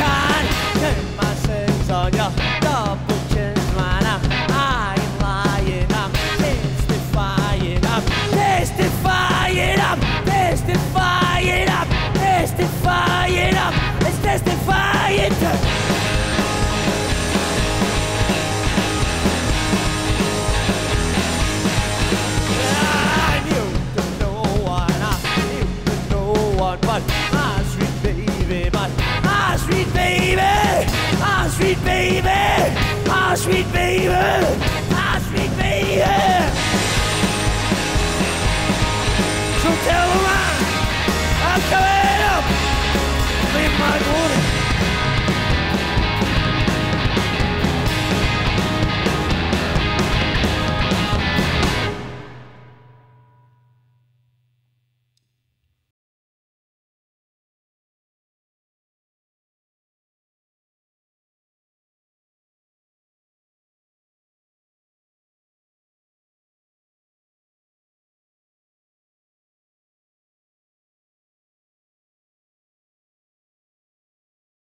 kind. Turn my sins on you. sweet baby, my sweet baby. So tell her I'm, I'm coming up. Leave my warning.